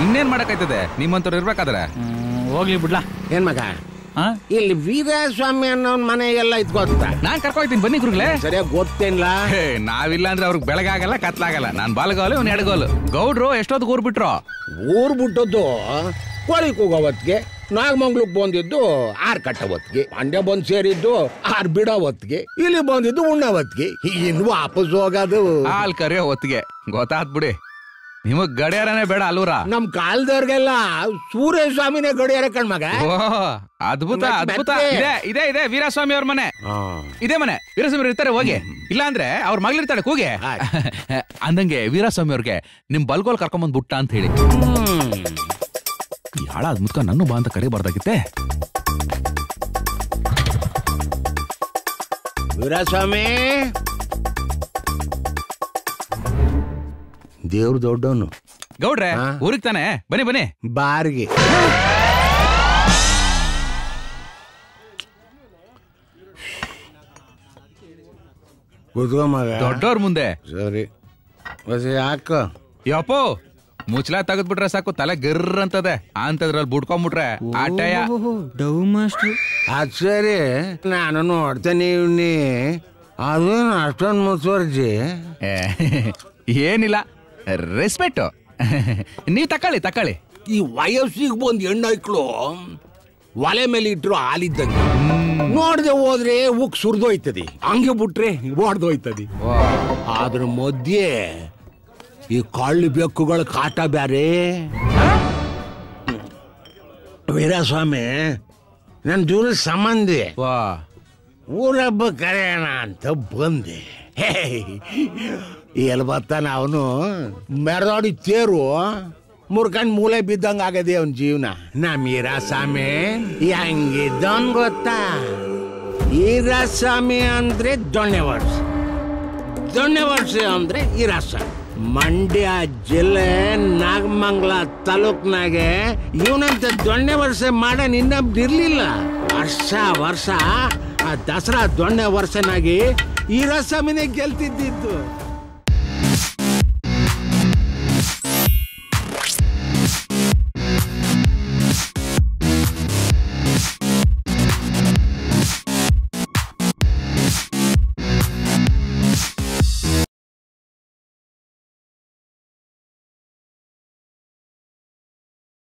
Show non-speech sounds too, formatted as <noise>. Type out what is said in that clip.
ಇನ್ನೇನ್ ಮಾಡಕ್ಕಾಯ್ತದೆ? ನಿಮ್ಮಂತವ್ರು ಇರ್ಬೇಕಾದ್ರೆ? ಹೋಗ್ಲಿ ಬಿಡ್ಲಾ. ಏನ್ ಮಗ? ಆ? ಇಲ್ಲಿ ವೀರಸ್ವಾಮಿ ಅನ್ನೋ ಮನೆ ಎಲ್ಲ ಇದ್ ಗೊತ್ತಾ ನಾನ್ ಕರ್ಕೊಯ್ತೀನಿ ಬನ್ನಿ ಗುರುಗಳೇ. ಸರಿಯಾಗಿ ಗೊತ್ತೇನ್ಲ? ಹೇ, ನಾವಿಲ್ಲ ಅಂದ್ರೆ ಅವ್ರಿಗೆ ಬೆಳಗಾಗಲ್ಲ ಕತ್ಲಾಗಲ್ಲ ನಾನ್ ಬಾಲ್ಗೋಲು ಇವ್ನ ಎಡಗೋಲು ಗೌಡ್ರು ಎಷ್ಟೊತ್ತು ಊರ್ ಬಿಟ್ರು? ಊರ್ ಬಿಟ್ಟದ್ದು ಕೋಳಿ ಕೂಗೋವತ್ಗೆ ನಾಗಮಂಗ್ಲಕ್ ಬಂದಿದ್ದು ಆರ್ ಕಟ್ಟ ಹೊತ್ಗೆ ಮಂಡ್ಯ ಬಂದ್ ಸೇರಿದ್ದು ಆರ್ ಬಿಡೋ ಹೊತ್ಗೆ ಇಲ್ಲಿ ಬಂದಿದ್ದು ಉಣ್ಣ ಹೊತ್ಗೆ ಇನ್ನು ವಾಪಸ್ ಹೋಗೋದು. ಹಾಲ್ ಕರಿಯೋ ಹೊತ್ತಿಗೆ. ಗೊತ್ತಾತ್ ಬಿಡಿ. ನಿಮಗ್ ಗಡಿಯಾರನೇ ಬೇಡ ಅಲ್ವರ ನಮ್ ಕಾಲದವ್ರಿಗೆಲ್ಲ ಸೂರ್ಯ ಸ್ವಾಮಿನೇ ಗಡಿಯಾರ ಕಣ್ಮಗ ಅದ್ಭುತ ಅದ್ಭುತ? ಇದೆ ಇದೆ ಇದೆ ವೀರಸ್ವಾಮಿ ಅವ್ರ ಮನೆ. ಇದೇ ಮನೆ. ವೀರಸ್ವಾಮಿ ಇರ್ತಾರೆ ಹೋಗಿ. ಇಲ್ಲ ಅಂದ್ರೆ ಅವ್ರ ಮಗಳಿರ್ತಾಳೆ ಕೂಗೆ. ಅಂದಂಗೆ ವೀರಸ್ವಾಮಿ ಅವ್ರಿಗೆ ನಿಮ್ ಬಲ್ಗೋಲ್ ಕರ್ಕೊಂಬಂದ್ ಬುಟ್ಟ ಅಂತ ಹೇಳಿ. ಯಾಳ ಅದ್ಭುತ ಮುದ್ಕ ನನ್ನ ಬಾ ಅಂತ ಕರಿಬಾರ್ದಾಗಿತ್ತೆ. ವೀರಸ್ವಾಮಿ. ದೇವ್ರ ದೊಡ್ಡವನು. ಗೌಡ್ರೆ ಹಾ? ಊರಿಗ್ ತಾನೆ? ಬನ್ನಿ ಬನ್ನಿ. ಬಾರಿಗೆ. ಕೂತ್ಕೋ ಮಗ ದೊಡ್ಡವ್ರ ಮುಂದೆ. ಸರಿ. ಬಸ್ ಯಾಕ ಯಪ್ಪೋ ಮುಚ್ಲ ತೆಗೆದ್ಬಿಟ್ರೆ ಸಾಕು ತಲೆ ಗರ್ರ ಅಂತದೆ. ಅಂತದ್ರಲ್ಲಿ ಬುಡ್ಕೊಂಡ್ಬಿಟ್ರೆ ಆಟಯ ಡವ್ ಮಾಸ್ಟರ್. ಅದ್ ಸರಿ. ನಾನು ನೋಡ್ತೇನೆ ಇವ್ನಿ. ಅದೇನು ಅಷ್ಟೊಂದು ಮುತುವರ್ಜಿ ಏ, ಏನಿಲ್ಲ. ರೆಸ್ಪೆಕ್ಟ್ <laughs> ನೀವು ತಕೊಳ್ಳಿ ತಕೊಳ್ಳಿ. ಈ ವಯಸ್ಸಿಗೆ ಬಂದ್ ಹೆಣ್ಣೈಕ್ಳು ಒಲೆ ಮೇಲೆ ಇಟ್ರು ಹಾಲಿದ್ದಂಗೆ. ನೋಡದೆ ಹೋದ್ರೆ ಉಕ್ ಸುರಿದೋಯ್ತದೆ. ಹಂಗೆ ಬಿಟ್ರೆ ಒಡ್ದೋಯ್ತದೆ ಅದ್ರ ಮಧ್ಯೆ ಈ ಕಳ್ಳು ಬೆಕ್ಕುಗಳ ಕಾಟ ಬ್ಯಾರೆ. ವೀರಸ್ವಾಮಿ ನನ್ನ ದೂರ ಸಂಬಂಧಿ. ವಾ ಊರಬ್ಬ ಕರೆಯೋಣ ಅಂತ ಬಂದೆ. ಎಲ್ಲಿ ಬರ್ತಾನ ಅವನು ಮೆರದಾಡಿ ತೇರು. ಮುರ್ಕಂಡ್ ಮೂಲೆ ಬಿದ್ದಂಗ ಆಗದೆ ಅವನ ಜೀವನ. ನಮ್ ಈರಾಸ್ವಾಮಿ ಹೆಂಗಿದ್ದವನ್ ಗೊತ್ತಾ? ಈರಾಸ್ವಾಮಿ ಅಂದ್ರೆ ದೊಣ್ಣೆ ವರ್ಷ. ದೊಣ್ಣೆ ವರ್ಷ ಅಂದ್ರೆ ಈರಾಸ್ವಾಮಿ ಮಂಡ್ಯ ಜಿಲ್ಲೆ ನಾಗಮಂಗ್ಲ ತಾಲೂಕ್ನಾಗೆ ಇವನಂತ ದೊಣ್ಣೆ ವರ್ಷ ಮಾಡ ಇನ್ನೊಬ್ದಿರ್ಲಿಲ್ಲ ವರ್ಷ ವರ್ಷ ಆ ದಸರಾ ದೊಣ್ಣೆ ವರ್ಷನಾಗಿ ఈ రసమినే గెలితిద్దిద్దు